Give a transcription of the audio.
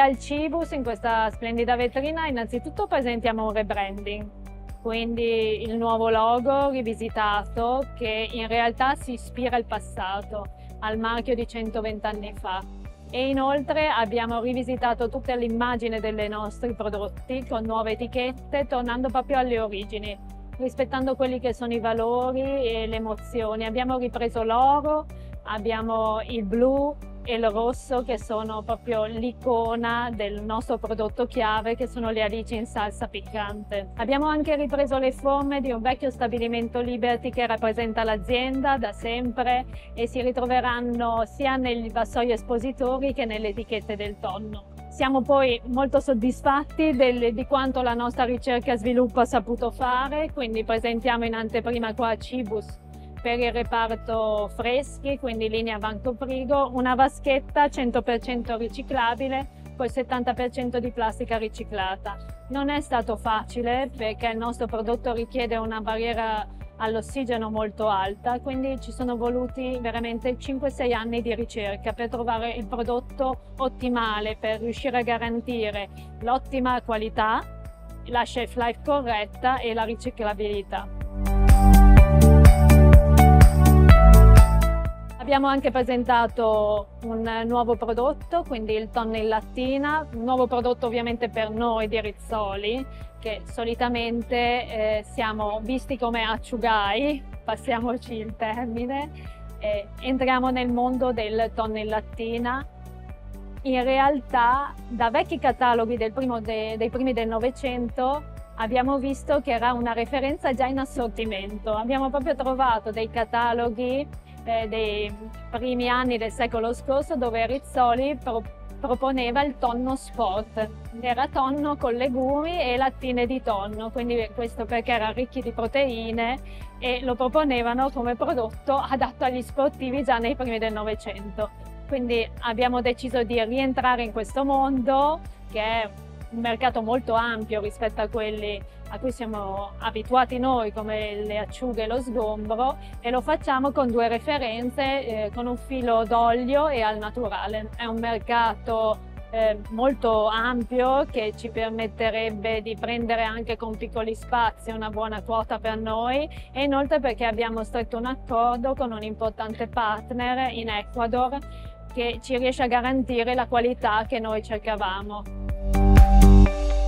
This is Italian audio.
al Cibus, in questa splendida vetrina, innanzitutto presentiamo un rebranding, quindi il nuovo logo rivisitato che in realtà si ispira al passato, al marchio di 120 anni fa. E inoltre abbiamo rivisitato tutta l'immagine dei nostri prodotti con nuove etichette, tornando proprio alle origini, rispettando quelli che sono i valori e le emozioni. Abbiamo ripreso l'oro, abbiamo il blu, e il rosso che sono proprio l'icona del nostro prodotto chiave che sono le alici in salsa piccante. Abbiamo anche ripreso le forme di un vecchio stabilimento Liberty che rappresenta l'azienda da sempre e si ritroveranno sia nei vassoi espositori che nelle etichette del tonno. Siamo poi molto soddisfatti del, di quanto la nostra ricerca e sviluppo ha saputo fare, quindi presentiamo in anteprima qua Cibus per il reparto freschi, quindi linea banco frigo, una vaschetta 100% riciclabile con il 70% di plastica riciclata. Non è stato facile perché il nostro prodotto richiede una barriera all'ossigeno molto alta, quindi ci sono voluti veramente 5-6 anni di ricerca per trovare il prodotto ottimale, per riuscire a garantire l'ottima qualità, la shelf life corretta e la riciclabilità. Abbiamo anche presentato un nuovo prodotto, quindi il tonno in lattina, un nuovo prodotto ovviamente per noi di Rizzoli, che solitamente eh, siamo visti come acciugai, passiamoci il termine, eh, entriamo nel mondo del tonno in realtà da vecchi cataloghi de, dei primi del Novecento abbiamo visto che era una referenza già in assortimento. Abbiamo proprio trovato dei cataloghi eh, dei primi anni del secolo scorso dove Rizzoli pro proponeva il tonno sport. Era tonno con legumi e lattine di tonno, quindi questo perché era ricchi di proteine e lo proponevano come prodotto adatto agli sportivi già nei primi del Novecento. Quindi abbiamo deciso di rientrare in questo mondo che è un mercato molto ampio rispetto a quelli a cui siamo abituati noi come le acciughe e lo sgombro e lo facciamo con due referenze, eh, con un filo d'olio e al naturale. È un mercato eh, molto ampio che ci permetterebbe di prendere anche con piccoli spazi una buona quota per noi e inoltre perché abbiamo stretto un accordo con un importante partner in Ecuador che ci riesce a garantire la qualità che noi cercavamo. thank you